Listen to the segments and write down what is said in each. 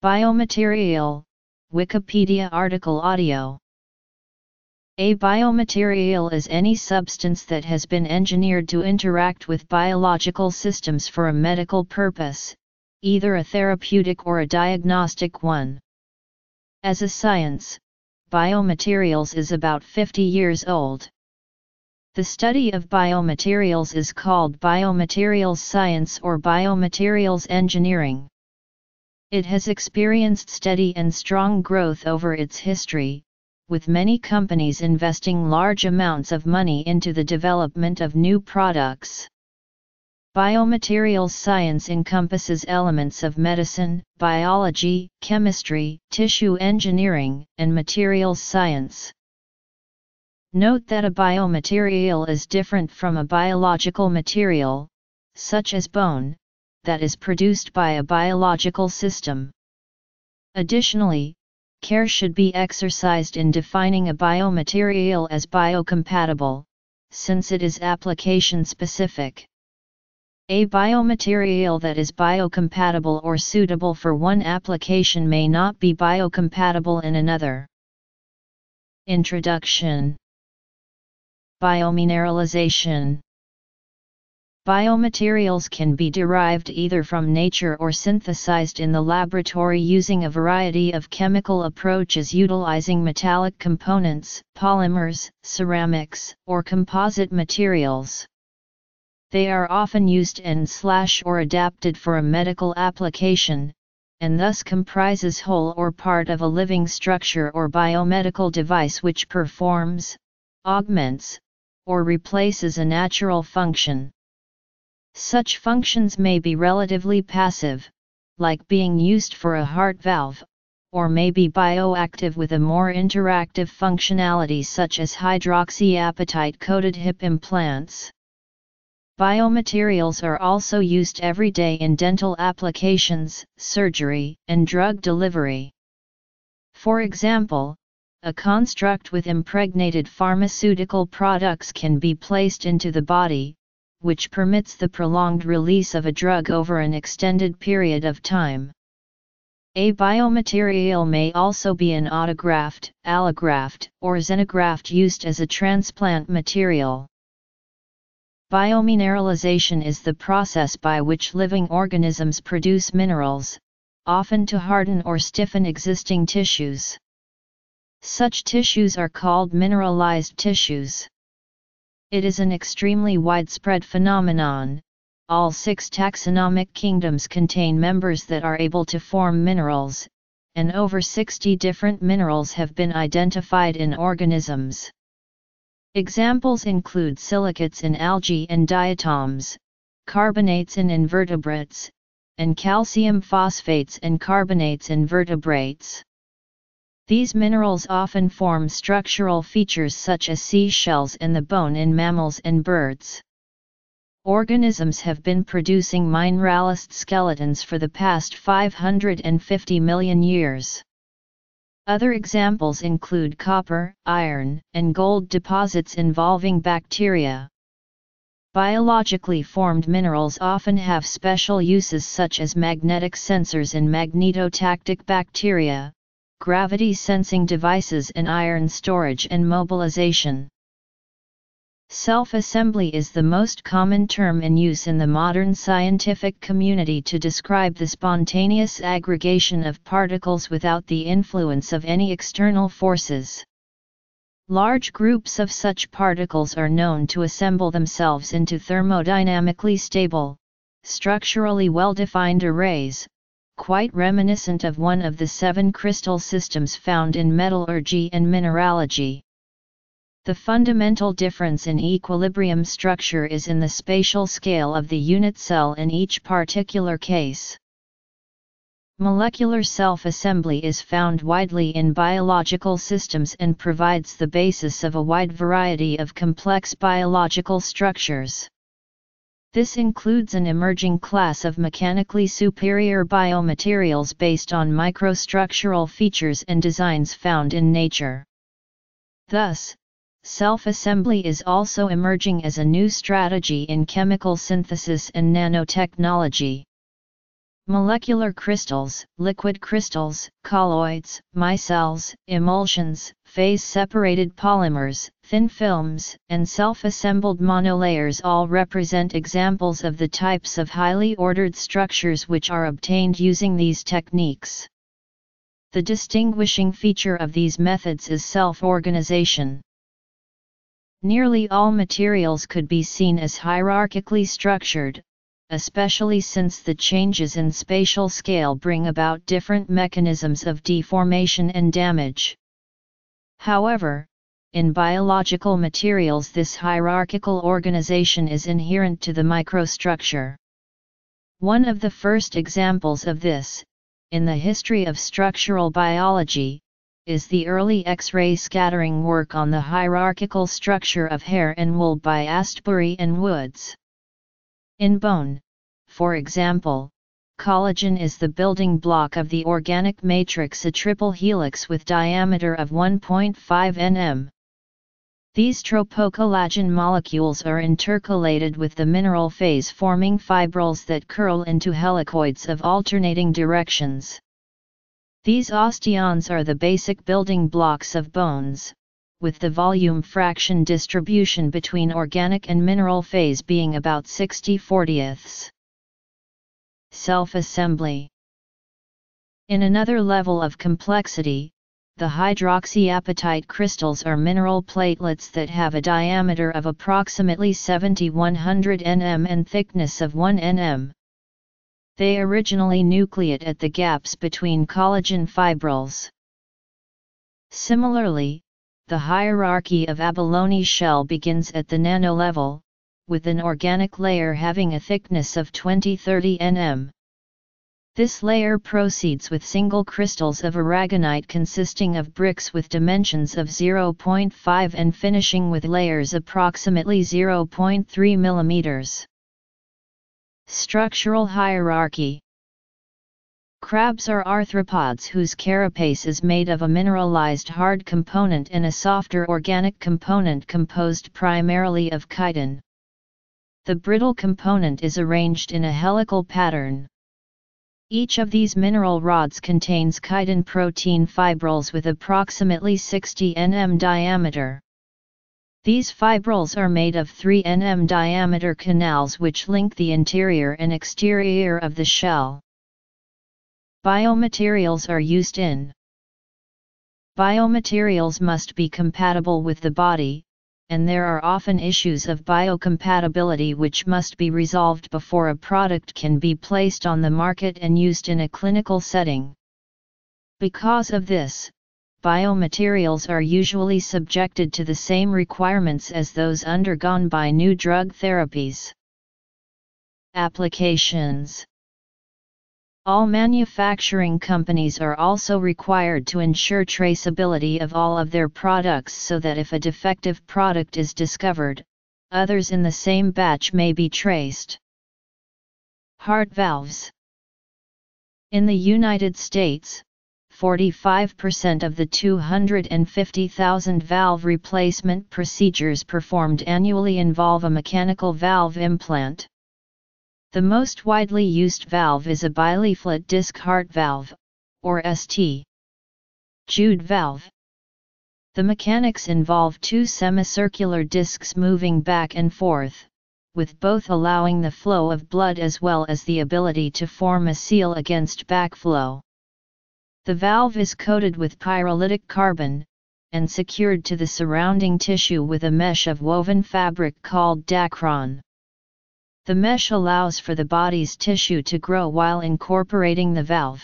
Biomaterial, Wikipedia article audio. A biomaterial is any substance that has been engineered to interact with biological systems for a medical purpose, either a therapeutic or a diagnostic one. As a science, biomaterials is about 50 years old. The study of biomaterials is called biomaterials science or biomaterials engineering. It has experienced steady and strong growth over its history, with many companies investing large amounts of money into the development of new products. Biomaterials science encompasses elements of medicine, biology, chemistry, tissue engineering, and materials science. Note that a biomaterial is different from a biological material, such as bone, that is produced by a biological system. Additionally, care should be exercised in defining a biomaterial as biocompatible, since it is application specific. A biomaterial that is biocompatible or suitable for one application may not be biocompatible in another. Introduction Biomineralization Biomaterials can be derived either from nature or synthesized in the laboratory using a variety of chemical approaches utilizing metallic components, polymers, ceramics, or composite materials. They are often used and slash or adapted for a medical application, and thus comprises whole or part of a living structure or biomedical device which performs, augments, or replaces a natural function. Such functions may be relatively passive, like being used for a heart valve, or may be bioactive with a more interactive functionality such as hydroxyapatite-coated hip implants. Biomaterials are also used every day in dental applications, surgery, and drug delivery. For example, a construct with impregnated pharmaceutical products can be placed into the body, which permits the prolonged release of a drug over an extended period of time. A biomaterial may also be an autograft, allograft, or xenograft used as a transplant material. Biomineralization is the process by which living organisms produce minerals, often to harden or stiffen existing tissues. Such tissues are called mineralized tissues. It is an extremely widespread phenomenon. All six taxonomic kingdoms contain members that are able to form minerals, and over 60 different minerals have been identified in organisms. Examples include silicates in algae and diatoms, carbonates in invertebrates, and calcium phosphates and carbonates in vertebrates. These minerals often form structural features such as seashells and the bone in mammals and birds. Organisms have been producing mineralized skeletons for the past 550 million years. Other examples include copper, iron, and gold deposits involving bacteria. Biologically formed minerals often have special uses such as magnetic sensors in magnetotactic bacteria, gravity sensing devices and iron storage and mobilization. Self-assembly is the most common term in use in the modern scientific community to describe the spontaneous aggregation of particles without the influence of any external forces. Large groups of such particles are known to assemble themselves into thermodynamically stable, structurally well-defined arrays, quite reminiscent of one of the seven crystal systems found in metallurgy and mineralogy. The fundamental difference in equilibrium structure is in the spatial scale of the unit cell in each particular case. Molecular self-assembly is found widely in biological systems and provides the basis of a wide variety of complex biological structures. This includes an emerging class of mechanically superior biomaterials based on microstructural features and designs found in nature. Thus, self-assembly is also emerging as a new strategy in chemical synthesis and nanotechnology. Molecular crystals, liquid crystals, colloids, micelles, emulsions, phase-separated polymers, thin films, and self-assembled monolayers all represent examples of the types of highly ordered structures which are obtained using these techniques. The distinguishing feature of these methods is self-organization. Nearly all materials could be seen as hierarchically structured, especially since the changes in spatial scale bring about different mechanisms of deformation and damage. However, in biological materials this hierarchical organization is inherent to the microstructure. One of the first examples of this, in the history of structural biology, is the early X-ray scattering work on the hierarchical structure of hair and wool by Astbury and Woods. In bone, for example, collagen is the building block of the organic matrix a triple helix with diameter of 1.5 nm. These tropocollagen molecules are intercalated with the mineral phase forming fibrils that curl into helicoids of alternating directions. These osteons are the basic building blocks of bones, with the volume fraction distribution between organic and mineral phase being about 60 40ths. Self-assembly In another level of complexity, the hydroxyapatite crystals are mineral platelets that have a diameter of approximately 7100 nm and thickness of 1 nm. They originally nucleate at the gaps between collagen fibrils. Similarly, the hierarchy of abalone shell begins at the nanolevel, with an organic layer having a thickness of 20-30 nm. This layer proceeds with single crystals of aragonite consisting of bricks with dimensions of 0.5 and finishing with layers approximately 0.3 mm. Structural hierarchy Crabs are arthropods whose carapace is made of a mineralized hard component and a softer organic component composed primarily of chitin. The brittle component is arranged in a helical pattern. Each of these mineral rods contains chitin protein fibrils with approximately 60 nm diameter. These fibrils are made of 3 nm diameter canals which link the interior and exterior of the shell. Biomaterials are used in Biomaterials must be compatible with the body, and there are often issues of biocompatibility which must be resolved before a product can be placed on the market and used in a clinical setting. Because of this, biomaterials are usually subjected to the same requirements as those undergone by new drug therapies. Applications all manufacturing companies are also required to ensure traceability of all of their products so that if a defective product is discovered, others in the same batch may be traced. Heart valves In the United States, 45% of the 250,000 valve replacement procedures performed annually involve a mechanical valve implant. The most widely used valve is a bileaflet disc heart valve, or ST. Jude valve. The mechanics involve two semicircular discs moving back and forth, with both allowing the flow of blood as well as the ability to form a seal against backflow. The valve is coated with pyrolytic carbon, and secured to the surrounding tissue with a mesh of woven fabric called Dacron. The mesh allows for the body's tissue to grow while incorporating the valve.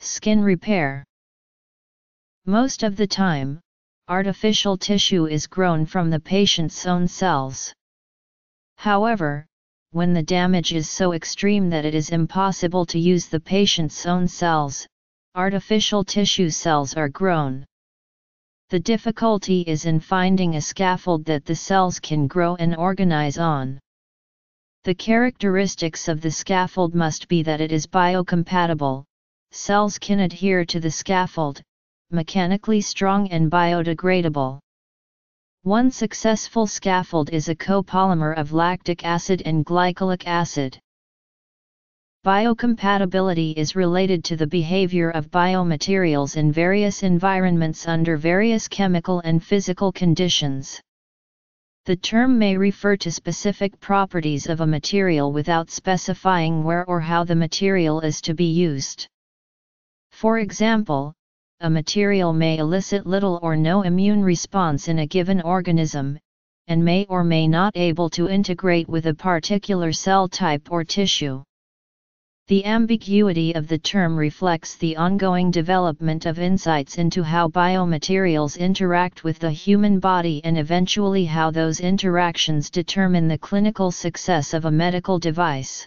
Skin repair. Most of the time, artificial tissue is grown from the patient's own cells. However, when the damage is so extreme that it is impossible to use the patient's own cells, artificial tissue cells are grown. The difficulty is in finding a scaffold that the cells can grow and organize on. The characteristics of the scaffold must be that it is biocompatible, cells can adhere to the scaffold, mechanically strong and biodegradable. One successful scaffold is a copolymer of lactic acid and glycolic acid. Biocompatibility is related to the behavior of biomaterials in various environments under various chemical and physical conditions. The term may refer to specific properties of a material without specifying where or how the material is to be used. For example, a material may elicit little or no immune response in a given organism, and may or may not be able to integrate with a particular cell type or tissue. The ambiguity of the term reflects the ongoing development of insights into how biomaterials interact with the human body and eventually how those interactions determine the clinical success of a medical device.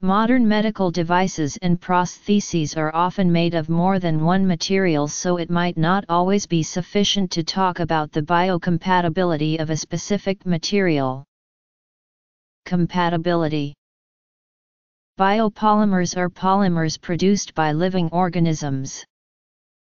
Modern medical devices and prostheses are often made of more than one material so it might not always be sufficient to talk about the biocompatibility of a specific material. Compatibility Biopolymers are polymers produced by living organisms.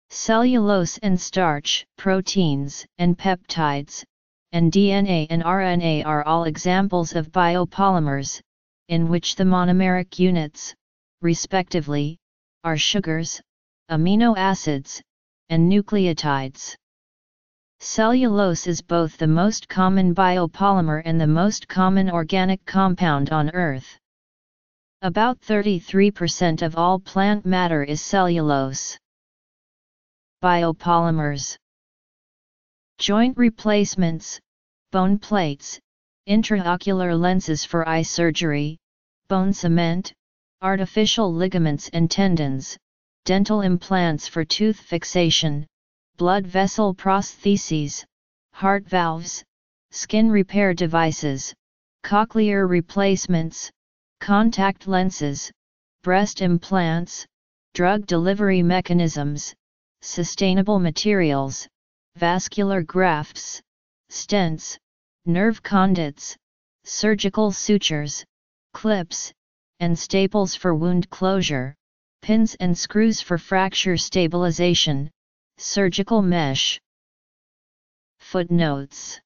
Cellulose and starch, proteins and peptides, and DNA and RNA are all examples of biopolymers, in which the monomeric units, respectively, are sugars, amino acids, and nucleotides. Cellulose is both the most common biopolymer and the most common organic compound on Earth. About 33% of all plant matter is cellulose. Biopolymers Joint replacements, bone plates, intraocular lenses for eye surgery, bone cement, artificial ligaments and tendons, dental implants for tooth fixation, blood vessel prostheses, heart valves, skin repair devices, cochlear replacements, contact lenses, breast implants, drug delivery mechanisms, sustainable materials, vascular grafts, stents, nerve conduits, surgical sutures, clips, and staples for wound closure, pins and screws for fracture stabilization, surgical mesh. Footnotes